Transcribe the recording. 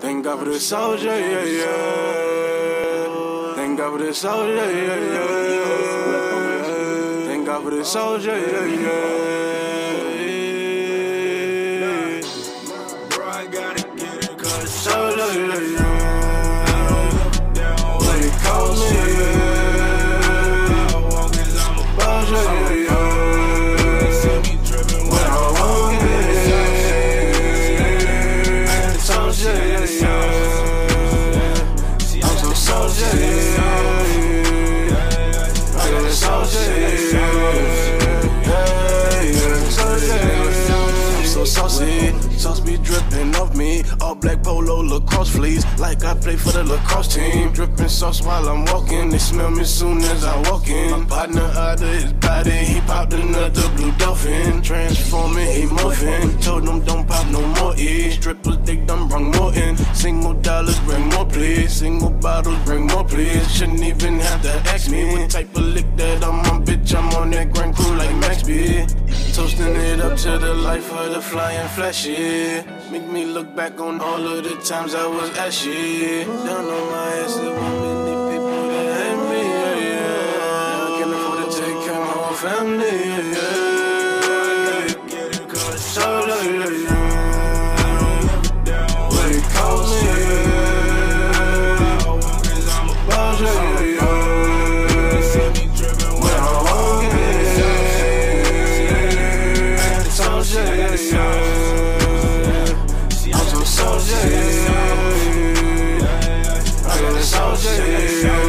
Thank God for the soldier, yeah, yeah. Thank God for the soldier, yeah, yeah. Thank God for the soldier, yeah, yeah. Saucy, sauce be dripping off me. All black polo lacrosse fleece, like I play for the lacrosse team. Dripping sauce while I'm walking, they smell me soon as I walk in. My partner out of his body, he popped another blue dolphin. Transforming, he morphing. Told them don't pop no more E. Strippers, they done brung more in. Single dollars, bring more please. Single bottles, bring more please. Shouldn't even have to ask me what type of lick that To the life of the flying flashy. Make me look back on all of the times I was ashy. Down on my ass, it won't soldier. I'm just a soldier. I'm a soldier.